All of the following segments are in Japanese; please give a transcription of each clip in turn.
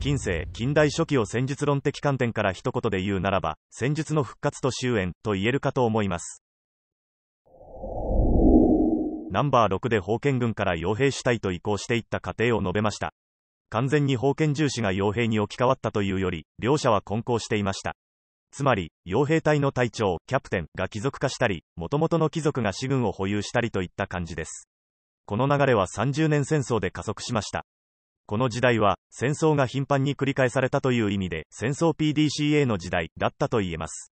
近世、近代初期を戦術論的観点から一言で言うならば、戦術の復活と終焉と言えるかと思います。ナンバー6で封建軍から傭兵主体と移行していった過程を述べました。完全に封建重視が傭兵に置き換わったというより、両者は混交していました。つまり、傭兵隊の隊長、キャプテンが貴族化したり、元々の貴族が士軍を保有したりといった感じです。この流れは30年戦争で加速しました。この時代は、戦争が頻繁に繰り返されたという意味で、戦争 PDCA の時代だったと言えます。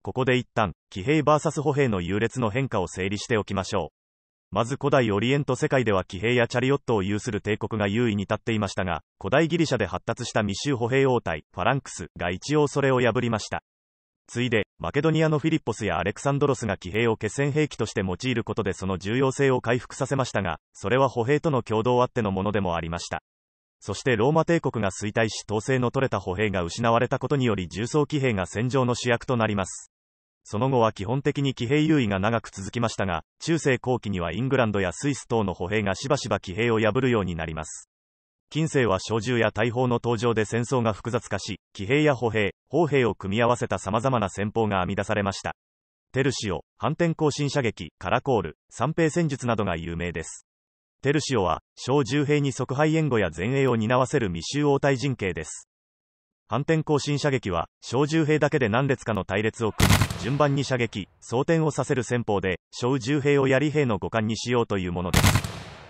ここで一旦、騎兵 VS 歩兵の優劣の変化を整理しておきましょう。まず古代オリエント世界では騎兵やチャリオットを有する帝国が優位に立っていましたが、古代ギリシャで発達した密集歩兵王隊、ファランクスが一応それを破りました。ついで、マケドニアのフィリッポスやアレクサンドロスが騎兵を決戦兵器として用いることでその重要性を回復させましたが、それは歩兵との共同あってのものでもありました。そしてローマ帝国が衰退し統制の取れた歩兵が失われたことにより重装騎兵が戦場の主役となります。その後は基本的に騎兵優位が長く続きましたが、中世後期にはイングランドやスイス等の歩兵がしばしば騎兵を破るようになります。近世は小銃や大砲の登場で戦争が複雑化し、騎兵や歩兵、砲兵を組み合わせた様々な戦法が編み出されました。テルシオ、反転行進射撃、カラコール、三兵戦術などが有名です。テルシオは、小銃兵に即配援護や前衛を担わせる密集応対陣形です。反転行進射撃は、小銃兵だけで何列かの隊列を組み、順番に射撃、装填をさせる戦法で、小銃兵を槍兵の互換にしようというものです。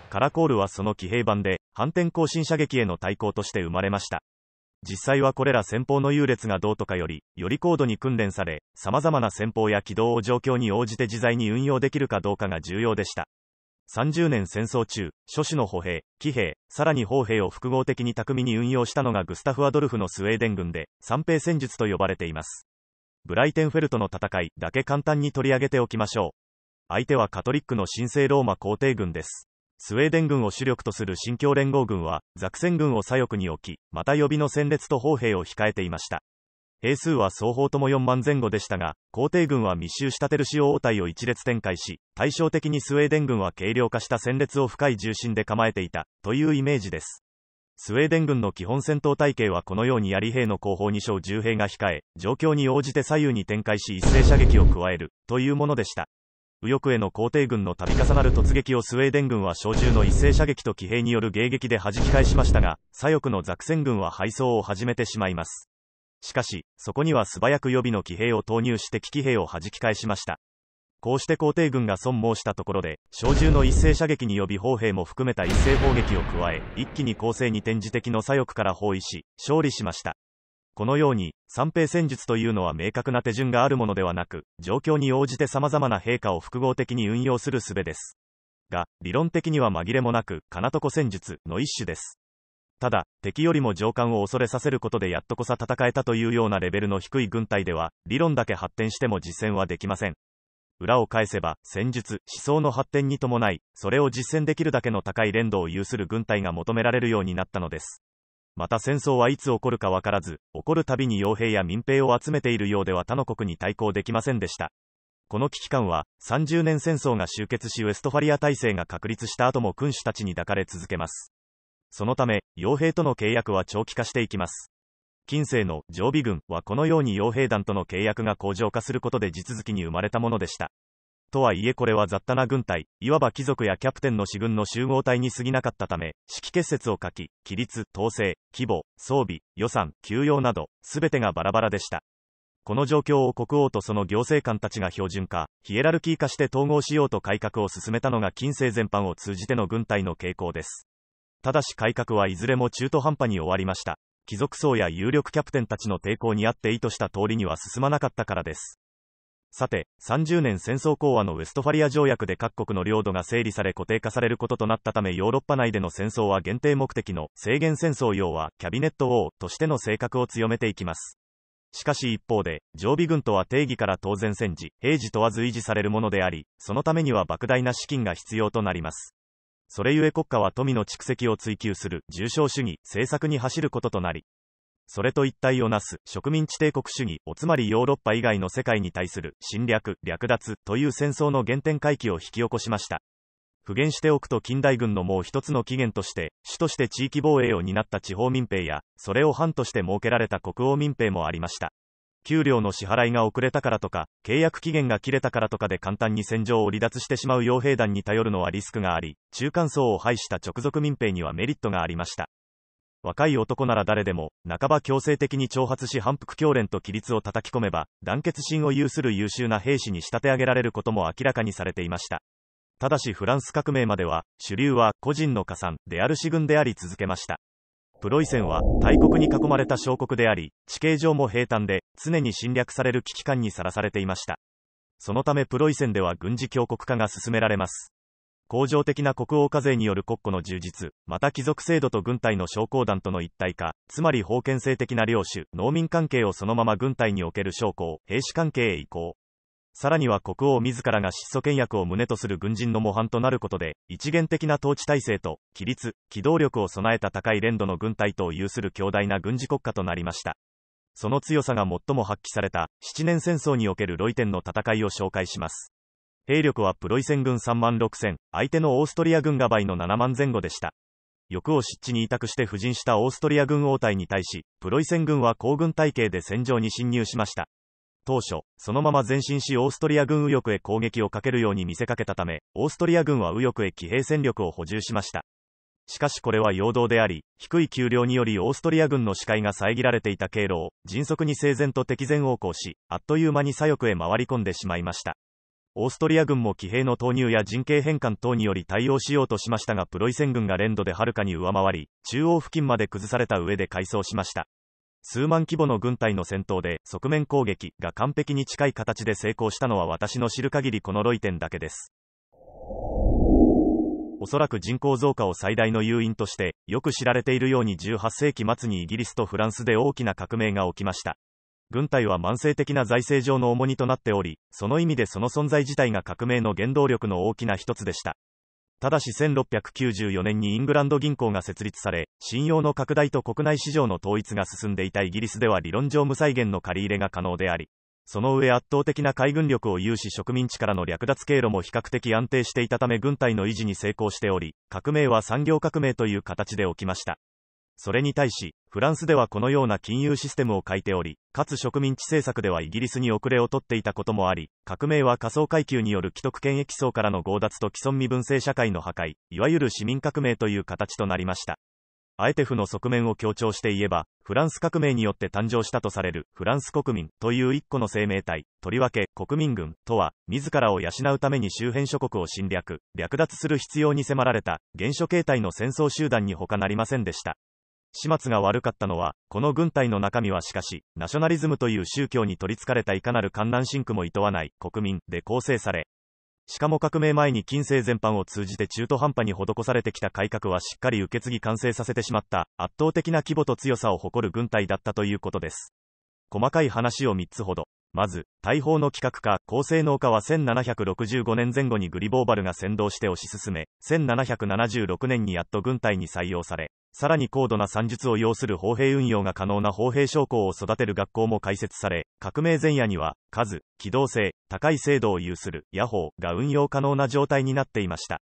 カラコールはその騎兵版で、反転行進射撃への対抗として生まれました。実際はこれら戦法の優劣がどうとかより、より高度に訓練され、様々な戦法や軌道を状況に応じて自在に運用できるかどうかが重要でした。30年戦争中、諸種の歩兵、騎兵、さらに砲兵を複合的に巧みに運用したのがグスタフ・アドルフのスウェーデン軍で、三兵戦術と呼ばれています。ブライテンフェルトの戦いだけ簡単に取り上げておきましょう。相手はカトリックの神聖ローマ皇帝軍です。スウェーデン軍を主力とする新教連合軍は、ザクセン軍を左翼に置き、また予備の戦列と砲兵を控えていました。兵数は双方とも4万前後でしたが、皇帝軍は密集したテルシオ応対を一列展開し、対照的にスウェーデン軍は軽量化した戦列を深い重心で構えていた、というイメージです。スウェーデン軍の基本戦闘体系はこのように槍兵の後方に小銃兵が控え、状況に応じて左右に展開し一斉射撃を加える、というものでした。右翼への皇帝軍の度重なる突撃をスウェーデン軍は小銃の一斉射撃と騎兵による迎撃で弾き返しましたが、左翼のザクセン軍は敗走を始めてしまいます。しかし、そこには素早く予備の騎兵を投入して危機兵を弾き返しました。こうして皇帝軍が損申したところで、小銃の一斉射撃に予備砲兵も含めた一斉砲撃を加え、一気に攻勢に転じ敵の左翼から包囲し、勝利しました。このように、三兵戦術というのは明確な手順があるものではなく、状況に応じて様々な陛下を複合的に運用する術です。が、理論的には紛れもなく、金床戦術の一種です。ただ、敵よりも上官を恐れさせることでやっとこさ戦えたというようなレベルの低い軍隊では、理論だけ発展しても実戦はできません。裏を返せば、戦術、思想の発展に伴い、それを実践できるだけの高い連動を有する軍隊が求められるようになったのです。また戦争はいつ起こるかわからず、起こるたびに傭兵や民兵を集めているようでは他の国に対抗できませんでした。この危機感は、30年戦争が終結しウェストファリア体制が確立した後も君主たちに抱かれ続けます。そのため、傭兵との契約は長期化していきます。近世の常備軍はこのように傭兵団との契約が向上化することで地続きに生まれたものでした。とはいえこれは雑多な軍隊、いわば貴族やキャプテンの士軍の集合体に過ぎなかったため、指揮結節を書き、規律、統制、規模、装備、予算、給与など、すべてがバラバラでした。この状況を国王とその行政官たちが標準化、ヒエラルキー化して統合しようと改革を進めたのが近世全般を通じての軍隊の傾向です。ただし改革はいずれも中途半端に終わりました。貴族層や有力キャプテンたちの抵抗にあって意図した通りには進まなかったからです。さて、30年戦争講和のウェストファリア条約で各国の領土が整理され固定化されることとなったためヨーロッパ内での戦争は限定目的の制限戦争要はキャビネット王としての性格を強めていきます。しかし一方で、常備軍とは定義から当然戦時、平時問わず維持されるものであり、そのためには莫大な資金が必要となります。それゆえ国家は富の蓄積を追求する重商主義、政策に走ることとなり、それと一体をなす植民地帝国主義、おつまりヨーロッパ以外の世界に対する侵略、略奪という戦争の原点回帰を引き起こしました。復元しておくと近代軍のもう一つの起源として、主として地域防衛を担った地方民兵や、それを藩として設けられた国王民兵もありました。給料の支払いが遅れたからとか、契約期限が切れたからとかで簡単に戦場を離脱してしまう傭兵団に頼るのはリスクがあり、中間層を排した直属民兵にはメリットがありました。若い男なら誰でも、半ば強制的に挑発し反復強連と規律を叩き込めば、団結心を有する優秀な兵士に仕立て上げられることも明らかにされていました。ただしフランス革命までは、主流は個人の加算である士軍であり続けました。プロイセンは大国に囲まれた小国であり、地形上も平坦で、常に侵略される危機感にさらされていました。そのためプロイセンでは軍事強国化が進められます。恒常的な国王課税による国庫の充実、また貴族制度と軍隊の将校団との一体化、つまり封建制的な領主、農民関係をそのまま軍隊における将校、兵士関係へ移行。さらには国王自らが質素倹約を旨とする軍人の模範となることで、一元的な統治体制と、規律、機動力を備えた高い連度の軍隊と有する強大な軍事国家となりました。その強さが最も発揮された、七年戦争におけるロイテンの戦いを紹介します。兵力はプロイセン軍3万6千、相手のオーストリア軍が倍の7万前後でした。欲を湿地に委託して布陣したオーストリア軍応対に対し、プロイセン軍は行軍体系で戦場に侵入しました。当初、そのまま前進しオーストリア軍右翼へ攻撃をかけるように見せかけたため、オーストリア軍は右翼へ騎兵戦力を補充しました。しかしこれは陽動であり、低い給料によりオーストリア軍の視界が遮られていた経路を、迅速に整然と敵前横行し、あっという間に左翼へ回り込んでしまいました。オーストリア軍も騎兵の投入や陣形変換等により対応しようとしましたがプロイセン軍が連度ではるかに上回り、中央付近まで崩された上で改装しました。数万規模の軍隊の戦闘で側面攻撃が完璧に近い形で成功したのは私の知る限りこのロイテンだけです。おそらく人口増加を最大の誘因として、よく知られているように18世紀末にイギリスとフランスで大きな革命が起きました。軍隊は慢性的な財政上の重荷となっており、その意味でその存在自体が革命の原動力の大きな一つでした。ただし1694年にイングランド銀行が設立され、信用の拡大と国内市場の統一が進んでいたイギリスでは理論上無再現の借り入れが可能であり、その上圧倒的な海軍力を有し植民地からの略奪経路も比較的安定していたため軍隊の維持に成功しており、革命は産業革命という形で起きました。それに対し、フランスではこのような金融システムを欠いており、かつ植民地政策ではイギリスに遅れを取っていたこともあり、革命は仮想階級による既得権益層からの強奪と既存身分制社会の破壊、いわゆる市民革命という形となりました。あえて負の側面を強調して言えば、フランス革命によって誕生したとされるフランス国民という一個の生命体、とりわけ国民軍とは、自らを養うために周辺諸国を侵略、略奪する必要に迫られた原初形態の戦争集団に他なりませんでした。始末が悪かったのは、この軍隊の中身はしかし、ナショナリズムという宗教に取り憑かれたいかなる観覧シンクも厭わない国民で構成され、しかも革命前に近世全般を通じて中途半端に施されてきた改革はしっかり受け継ぎ完成させてしまった圧倒的な規模と強さを誇る軍隊だったということです。細かい話を3つほど。まず、大砲の企画家、高性能化は1765年前後にグリボーバルが先導して推し進め、1776年にやっと軍隊に採用され、さらに高度な算術を要する砲兵運用が可能な砲兵将校を育てる学校も開設され、革命前夜には、数、機動性、高い精度を有する、野砲が運用可能な状態になっていました。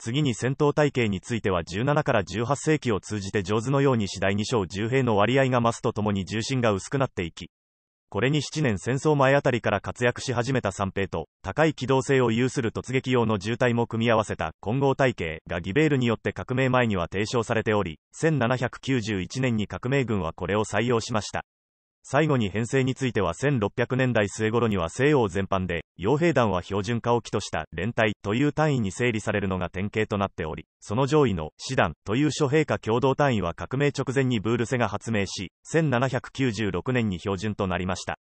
次に戦闘体系については17から18世紀を通じて上手のように次第に小銃兵の割合が増すとともに重心が薄くなっていき、これに7年戦争前あたりから活躍し始めた三平と、高い機動性を有する突撃用の渋滞も組み合わせた混合体系がギベールによって革命前には提唱されており、1791年に革命軍はこれを採用しました。最後に編成については1600年代末頃には西欧全般で、傭兵団は標準化を起とした連隊という単位に整理されるのが典型となっており、その上位の師団という諸兵科共同単位は革命直前にブールセが発明し、1796年に標準となりました。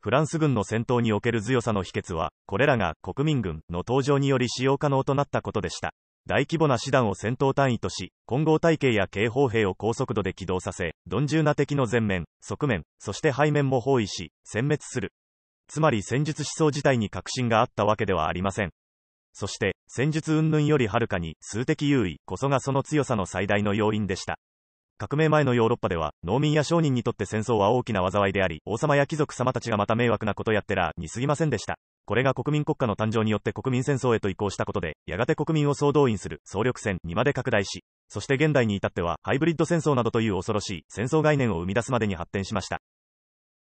フランス軍の戦闘における強さの秘訣は、これらが国民軍の登場により使用可能となったことでした。大規模な師団を戦闘単位とし、混合体系や警報兵を高速度で起動させ、鈍重な敵の前面、側面、そして背面も包囲し、殲滅する。つまり戦術思想自体に革新があったわけではありません。そして、戦術云々よりはるかに、数的優位こそがその強さの最大の要因でした。革命前のヨーロッパでは、農民や商人にとって戦争は大きな災いであり、王様や貴族様たちがまた迷惑なことやってら、に過ぎませんでした。これが国民国家の誕生によって国民戦争へと移行したことで、やがて国民を総動員する総力戦にまで拡大し、そして現代に至っては、ハイブリッド戦争などという恐ろしい戦争概念を生み出すまでに発展しました。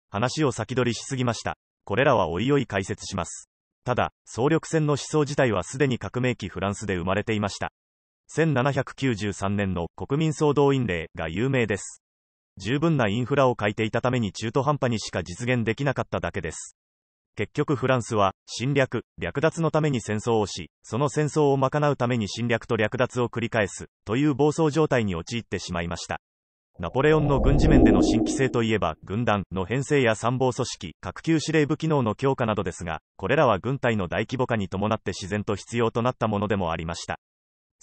話を先取りしすぎました。これらはおいおい解説します。ただ、総力戦の思想自体はすでに革命期フランスで生まれていました。1793年の国民総動員令が有名です。十分なインフラを欠いていたために中途半端にしか実現できなかっただけです。結局フランスは侵略、略奪のために戦争をし、その戦争を賄うために侵略と略奪を繰り返すという暴走状態に陥ってしまいました。ナポレオンの軍事面での新規性といえば、軍団の編成や参謀組織、各級司令部機能の強化などですが、これらは軍隊の大規模化に伴って自然と必要となったものでもありました。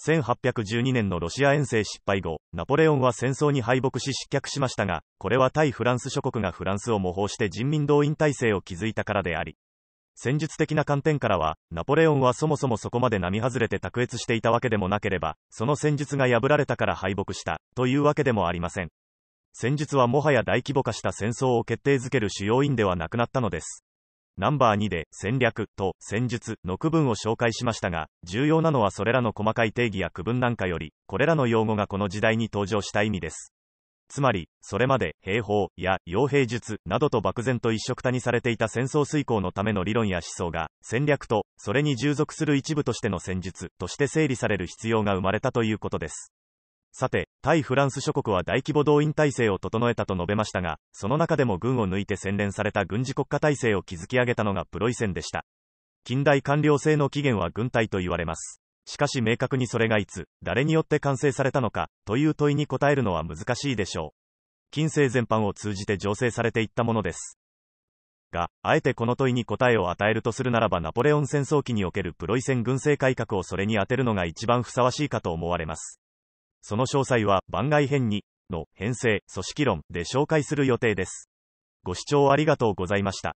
1812年のロシア遠征失敗後、ナポレオンは戦争に敗北し失脚しましたが、これは対フランス諸国がフランスを模倣して人民動員体制を築いたからであり、戦術的な観点からは、ナポレオンはそもそもそこまで並外れて卓越していたわけでもなければ、その戦術が破られたから敗北した、というわけでもありません。戦術はもはや大規模化した戦争を決定づける主要因ではなくなったのです。ナンバー2で戦略と戦術の区分を紹介しましたが、重要なのはそれらの細かい定義や区分なんかより、これらの用語がこの時代に登場した意味です。つまり、それまで兵法や傭兵術などと漠然と一色たにされていた戦争遂行のための理論や思想が、戦略と、それに従属する一部としての戦術として整理される必要が生まれたということです。さて、対フランス諸国は大規模動員体制を整えたと述べましたが、その中でも軍を抜いて洗練された軍事国家体制を築き上げたのがプロイセンでした。近代官僚制の起源は軍隊と言われます。しかし明確にそれがいつ、誰によって完成されたのか、という問いに答えるのは難しいでしょう。近世全般を通じて醸成されていったものです。が、あえてこの問いに答えを与えるとするならばナポレオン戦争期におけるプロイセン軍政改革をそれに当てるのが一番ふさわしいかと思われます。その詳細は番外編に、の編成、組織論で紹介する予定です。ご視聴ありがとうございました。